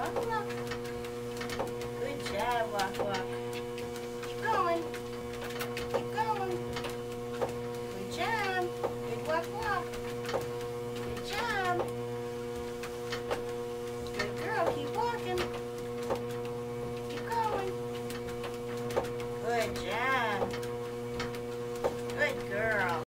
Walk, walk. Good job, walk, walk. Keep going. Keep going. Good job. Good walk, walk. Good job. Good girl, keep walking. Keep going. Good job. Good girl.